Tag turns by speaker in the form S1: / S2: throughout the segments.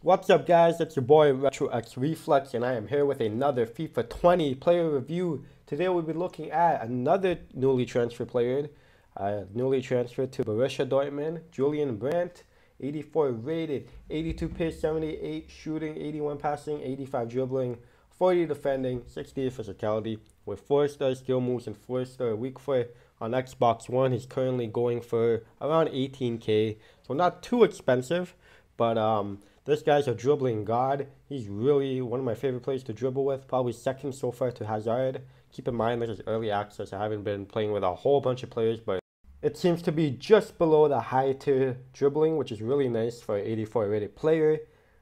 S1: What's up guys, it's your boy RetroX Reflex and I am here with another FIFA 20 player review. Today we'll be looking at another newly transferred player, uh, newly transferred to Borussia Dortmund, Julian Brandt, 84 rated, 82 pace, 78 shooting, 81 passing, 85 dribbling, 40 defending, 60 physicality, with 4 star skill moves and 4 star weak foot. On Xbox One, he's currently going for around 18k, so not too expensive, but um, this guy's a dribbling god. He's really one of my favorite players to dribble with. Probably second so far to Hazard. Keep in mind this is early access. I haven't been playing with a whole bunch of players, but it seems to be just below the high tier dribbling, which is really nice for an 84 rated player.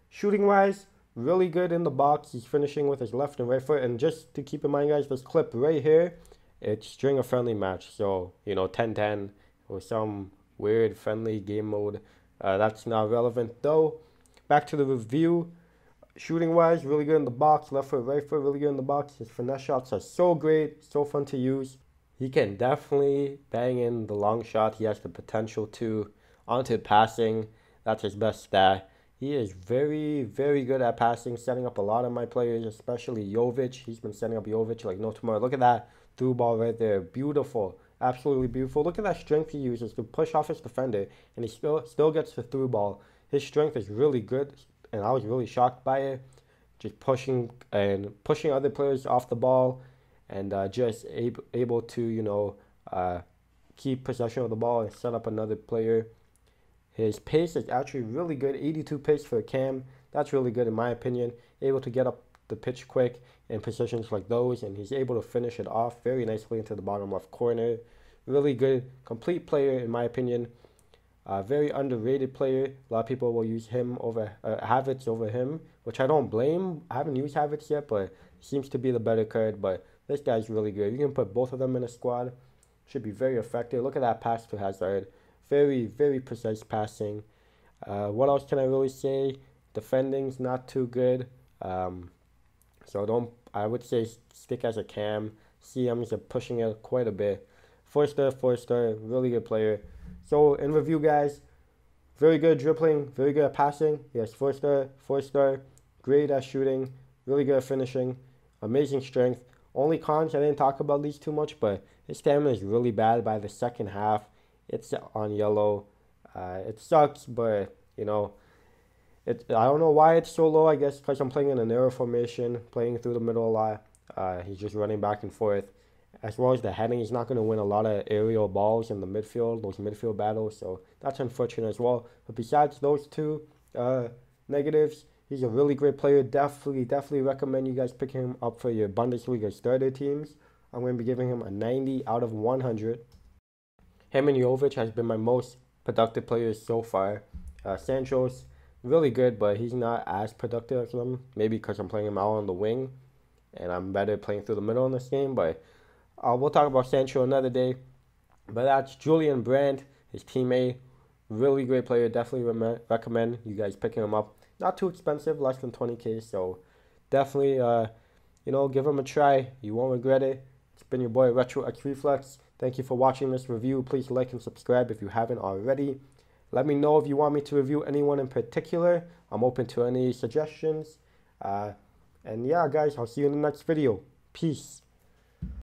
S1: Shooting wise, really good in the box. He's finishing with his left and right foot. And just to keep in mind, guys, this clip right here, it's during a friendly match. So, you know, 10 10 or some weird friendly game mode. Uh, that's not relevant though. Back to the review. Shooting wise, really good in the box. Left foot, right foot, really good in the box. His finesse shots are so great, so fun to use. He can definitely bang in the long shot. He has the potential to. Onto passing, that's his best stat. He is very, very good at passing, setting up a lot of my players, especially Jovic. He's been setting up Jovic like no tomorrow. Look at that through ball right there. Beautiful. Absolutely beautiful. Look at that strength he uses to push off his defender, and he still still gets the through ball his strength is really good, and I was really shocked by it. Just pushing and pushing other players off the ball, and uh, just able able to you know uh, keep possession of the ball and set up another player. His pace is actually really good, 82 pace for a cam. That's really good in my opinion. Able to get up the pitch quick in positions like those, and he's able to finish it off very nicely into the bottom left corner. Really good, complete player in my opinion. Uh, very underrated player. A lot of people will use him over uh, Havertz over him, which I don't blame. I haven't used Havertz yet, but seems to be the better card. But this guy's really good. You can put both of them in a squad. Should be very effective. Look at that pass to Hazard. Very, very precise passing. Uh, what else can I really say? Defending's not too good. Um, so don't. I would say stick as a cam. CMs are pushing it quite a bit. Four star, four star, really good player. So in review, guys, very good dribbling, very good at passing. Yes, four star, four star, great at shooting, really good at finishing, amazing strength. Only cons, I didn't talk about these too much, but his stamina is really bad by the second half. It's on yellow. Uh, it sucks, but you know, it. I don't know why it's so low. I guess because I'm playing in a narrow formation, playing through the middle a lot. Uh, he's just running back and forth as well as the heading, he's not going to win a lot of aerial balls in the midfield, those midfield battles. So that's unfortunate as well. But besides those two uh, negatives, he's a really great player. Definitely, definitely recommend you guys pick him up for your Bundesliga starter teams. I'm going to be giving him a 90 out of 100. Him Jovic has been my most productive players so far. Uh, Sancho's really good, but he's not as productive as them. Maybe because I'm playing him out on the wing, and I'm better playing through the middle in this game. But uh, we'll talk about Sancho another day. But that's Julian Brandt, his teammate. Really great player. Definitely re- recommend you guys picking him up. Not too expensive, less than 20k. So definitely, uh, you know, give him a try. You won't regret it. It's been your boy Retro X Reflex. Thank you for watching this review. Please like and subscribe if you haven't already. Let me know if you want me to review anyone in particular. I'm open to any suggestions. Uh, and yeah, guys, I'll see you in the next video. Peace.